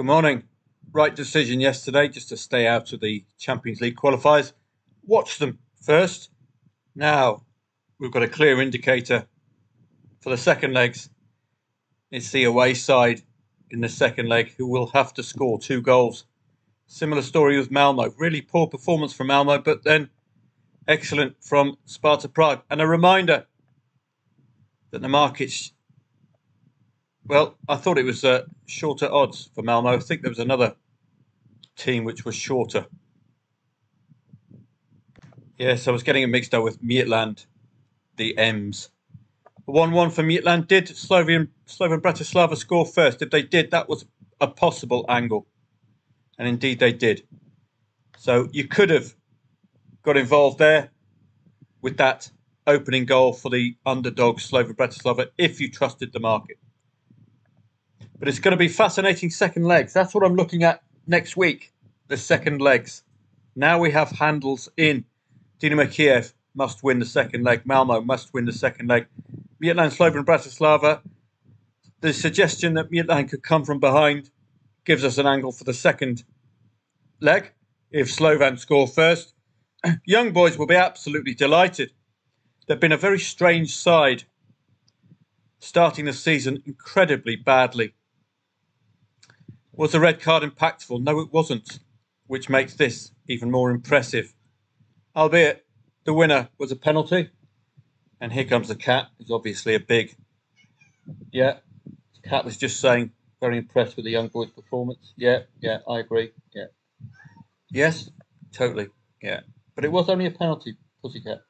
Good morning. Right decision yesterday just to stay out of the Champions League qualifiers. Watch them first. Now we've got a clear indicator for the second legs. It's the away side in the second leg who will have to score two goals. Similar story with Malmo. Really poor performance from Malmo, but then excellent from Sparta Prague. And a reminder that the markets well, I thought it was uh, shorter odds for Malmo. I think there was another team which was shorter. Yes, I was getting it mixed up with Midtjylland, the M's. 1 1 for Midtjylland. Did Slovan, Slovan Bratislava score first? If they did, that was a possible angle. And indeed they did. So you could have got involved there with that opening goal for the underdog Slovan Bratislava if you trusted the market. But it's going to be fascinating second legs. That's what I'm looking at next week. The second legs. Now we have handles in. Dinamo Kiev must win the second leg. Malmo must win the second leg. Midtjylland, Slovan, Bratislava. The suggestion that Midtjylland could come from behind gives us an angle for the second leg. If Slovan score first, young boys will be absolutely delighted. They've been a very strange side, starting the season incredibly badly. Was the red card impactful? No, it wasn't, which makes this even more impressive. Albeit the winner was a penalty. And here comes the cat, who's obviously a big. Yeah, the cat was just saying, very impressed with the young boy's performance. Yeah, yeah, I agree. Yeah. Yes, totally. Yeah. But it was only a penalty, Pussycat.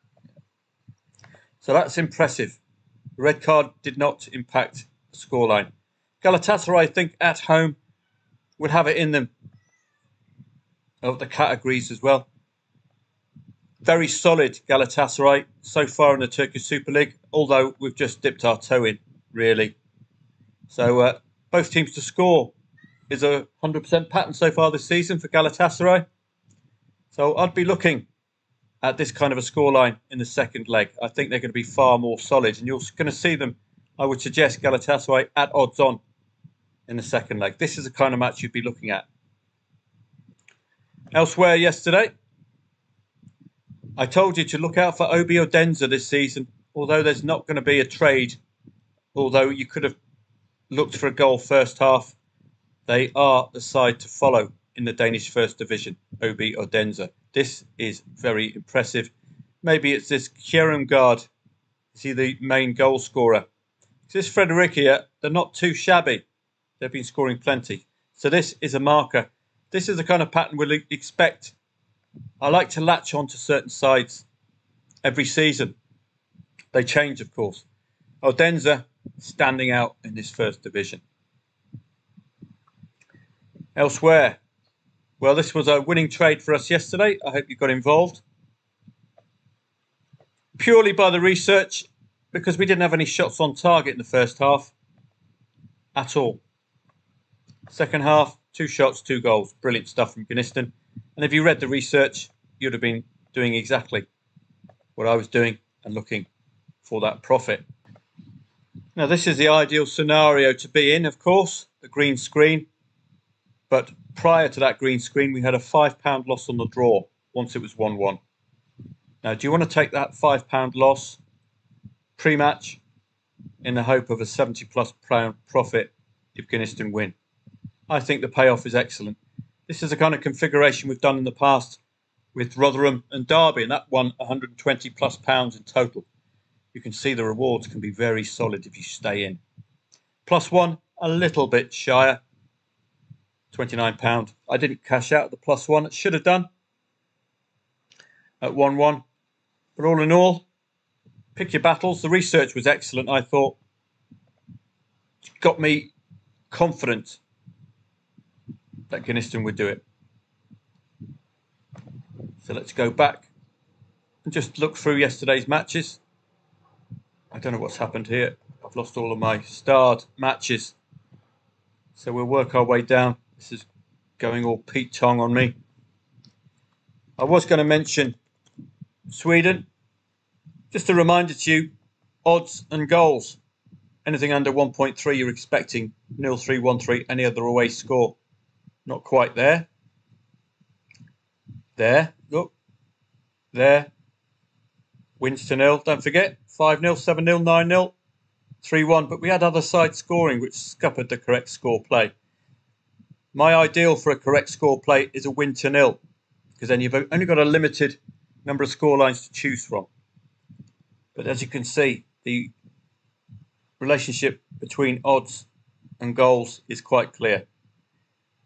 So that's impressive. The red card did not impact the scoreline. Galatasaray, I think, at home would have it in them of the categories as well. Very solid Galatasaray so far in the Turkish Super League, although we've just dipped our toe in, really. So uh, both teams to score is a 100% pattern so far this season for Galatasaray. So I'd be looking at this kind of a scoreline in the second leg. I think they're going to be far more solid, and you're going to see them, I would suggest, Galatasaray at odds on in the second leg. This is the kind of match you'd be looking at. Elsewhere yesterday, I told you to look out for OB Odense this season, although there's not going to be a trade, although you could have looked for a goal first half. They are the side to follow in the Danish First Division, OB Odense. This is very impressive. Maybe it's this Kjerumgaard. Is he the main goal scorer? Is This Fredericia, they're not too shabby. They've been scoring plenty. So this is a marker. This is the kind of pattern we'll expect. I like to latch on to certain sides every season. They change, of course. Odense standing out in this first division. Elsewhere, well, this was a winning trade for us yesterday. I hope you got involved. Purely by the research, because we didn't have any shots on target in the first half at all. Second half, two shots, two goals. Brilliant stuff from Gnistan. And if you read the research, you'd have been doing exactly what I was doing and looking for that profit. Now, this is the ideal scenario to be in, of course, the green screen. But prior to that green screen, we had a £5 loss on the draw once it was 1 1. Now, do you want to take that £5 loss pre match in the hope of a 70 plus pound profit if Gnistan win? I think the payoff is excellent. This is the kind of configuration we've done in the past with Rotherham and Derby, and that won 120 plus pounds in total. You can see the rewards can be very solid if you stay in. Plus one, a little bit shyer, £29. I didn't cash out the plus one. It should have done at 1 1. But all in all, pick your battles. The research was excellent, I thought. Got me confident that Gnistan would do it. So let's go back and just look through yesterday's matches. I don't know what's happened here. I've lost all of my starred matches. So we'll work our way down. This is going all Pete Tong on me. I was going to mention Sweden. Just a reminder to you, odds and goals. Anything under 1.3 you're expecting, nil 3 1 3, any other away score. Not quite there. There. Look. There. Wins to nil. Don't forget. 5 0, 7 0, 9 0, 3 1. But we had other side scoring, which scuppered the correct score play. My ideal for a correct score play is a win to nil, because then you've only got a limited number of score lines to choose from. But as you can see, the relationship between odds and goals is quite clear.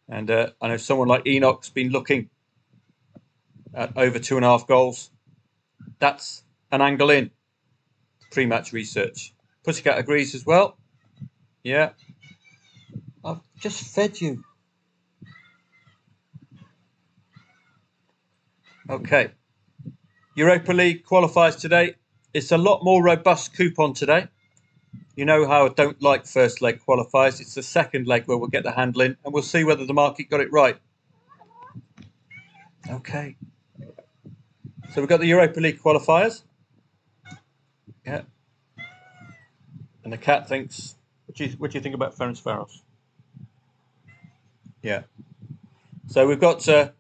And uh, I know someone like Enoch's been looking at over two and a half goals. That's an angle in pre match research. Pussycat agrees as well. Yeah. I've just fed you. Okay. Europa League qualifies today. It's a lot more robust coupon today. You know how I don't like first leg qualifiers. It's the second leg where we'll get the handling and we'll see whether the market got it right. Okay. So we've got the Europa League qualifiers. Yeah. And the cat thinks, what do you, what do you think about Ferencváros? Yeah. So we've got uh,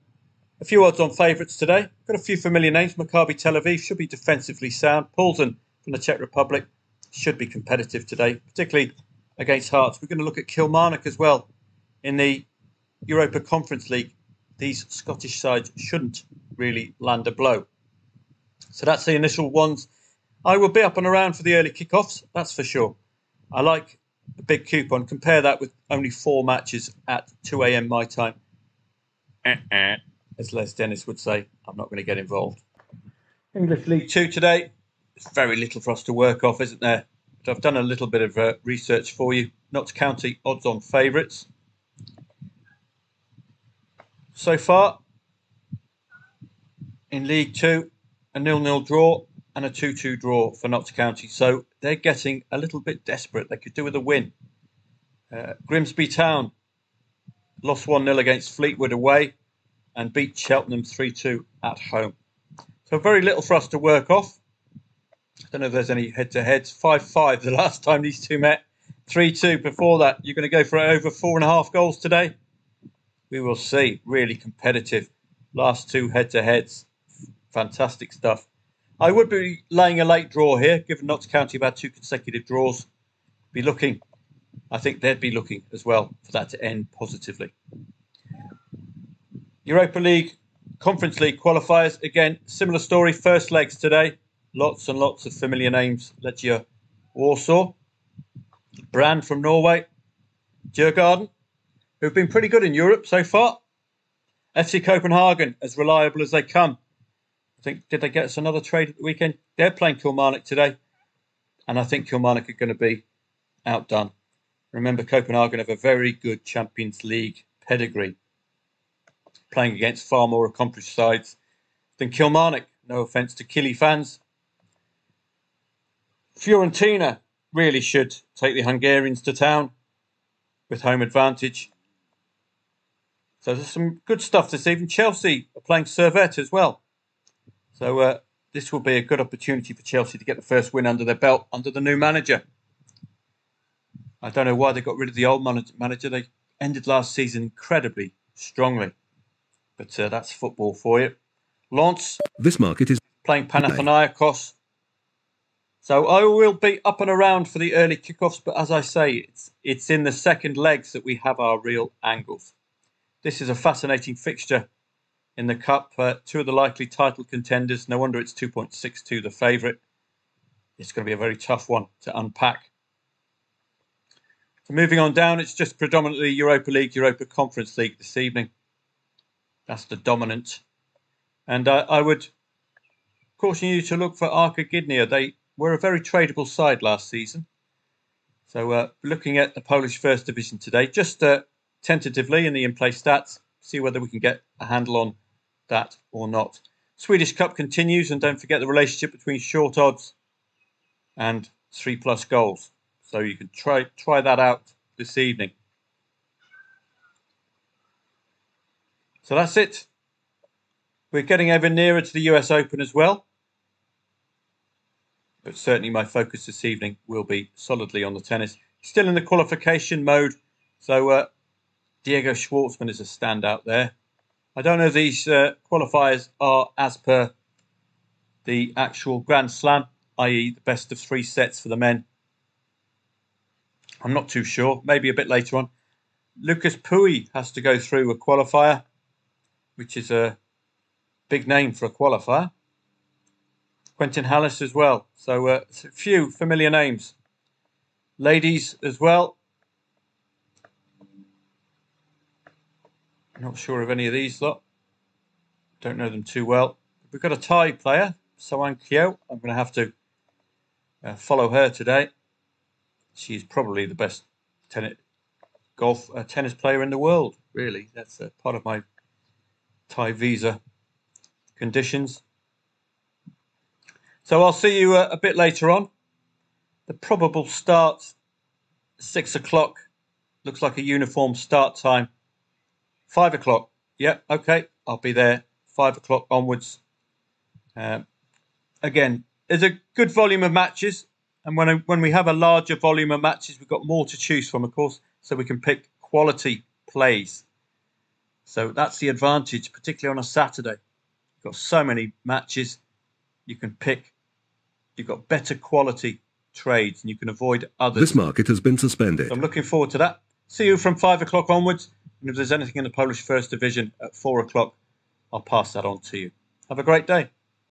a few odds on favourites today. Got a few familiar names. Maccabi Tel Aviv should be defensively sound. Plzeň from the Czech Republic should be competitive today, particularly against Hearts. We're going to look at Kilmarnock as well in the Europa Conference League. These Scottish sides shouldn't really land a blow. So that's the initial ones. I will be up and around for the early kickoffs, that's for sure. I like a big coupon. Compare that with only four matches at 2 a.m. my time. Uh-uh. As Les Dennis would say, I'm not going to get involved. English League Two today. Very little for us to work off, isn't there? But I've done a little bit of uh, research for you. Notts County odds on favourites. So far in League Two, a nil-nil draw and a 2-2 draw for Notts County. So they're getting a little bit desperate. They could do with a win. Uh, Grimsby Town lost 1-0 against Fleetwood away and beat Cheltenham 3-2 at home. So very little for us to work off. I don't know if there's any head-to-heads. 5-5 the last time these two met. 3-2 before that. You're going to go for over four and a half goals today? We will see. Really competitive. Last two head-to-heads. Fantastic stuff. I would be laying a late draw here, given Notts County had two consecutive draws. Be looking, I think they'd be looking as well for that to end positively. Europa League, Conference League qualifiers. Again, similar story. First legs today. Lots and lots of familiar names. Legia Warsaw. Brann from Norway. Djurgården, who've been pretty good in Europe so far. FC Copenhagen, as reliable as they come. I think, did they get us another trade at the weekend? They're playing Kilmarnock today. And I think Kilmarnock are going to be outdone. Remember, Copenhagen have a very good Champions League pedigree playing against far more accomplished sides than Kilmarnock. No offence to Killy fans. Fiorentina really should take the Hungarians to town with home advantage. So there's some good stuff this evening. Chelsea are playing Servette as well. So uh, this will be a good opportunity for Chelsea to get the first win under their belt under the new manager. I don't know why they got rid of the old manager. They ended last season incredibly strongly. But uh, that's football for you. Lens. This market is playing Panathinaikos. So I will be up and around for the early kickoffs, but as I say, it's it's in the second legs that we have our real angles. This is a fascinating fixture in the cup. Uh, two of the likely title contenders. No wonder it's 2.62 the favourite. It's going to be a very tough one to unpack. So moving on down, it's just predominantly Europa League, Europa Conference League this evening. That's the dominant. And uh, I would caution you to look for Arka Gdynia. They were a very tradable side last season. So uh, looking at the Polish First Division today, just uh, tentatively in the in-play stats, see whether we can get a handle on that or not. Swedish Cup continues, and don't forget the relationship between short odds and three plus goals. So you can try try that out this evening. So that's it. We're getting ever nearer to the US Open as well. But certainly my focus this evening will be solidly on the tennis. Still in the qualification mode. So uh, Diego Schwartzman is a standout there. I don't know if these uh, qualifiers are as per the actual Grand Slam, i.e., the best of three sets for the men. I'm not too sure. Maybe a bit later on. Lucas Pouille has to go through a qualifier, which is a big name for a qualifier. Quentin Halys as well. So uh, a few familiar names. Ladies as well. Not sure of any of these lot. Don't know them too well. We've got a Thai player, Soan Kyo. I'm going to have to uh, follow her today. She's probably the best tennis golf uh, tennis player in the world. Really, that's uh, part of my Thai visa conditions. So I'll see you uh, a bit later on. The probable start six o'clock. Looks like a uniform start time. Five o'clock. Yeah, okay. I'll be there five o'clock onwards. Um, again, there's a good volume of matches, and when I, when we have a larger volume of matches, we've got more to choose from, of course, so we can pick quality plays. So that's the advantage, particularly on a Saturday. You've got so many matches, you can pick. You've got better quality trades, and you can avoid others. This market has been suspended. So I'm looking forward to that. See you from five o'clock onwards. And if there's anything in the Polish First Division at four o'clock, I'll pass that on to you. Have a great day.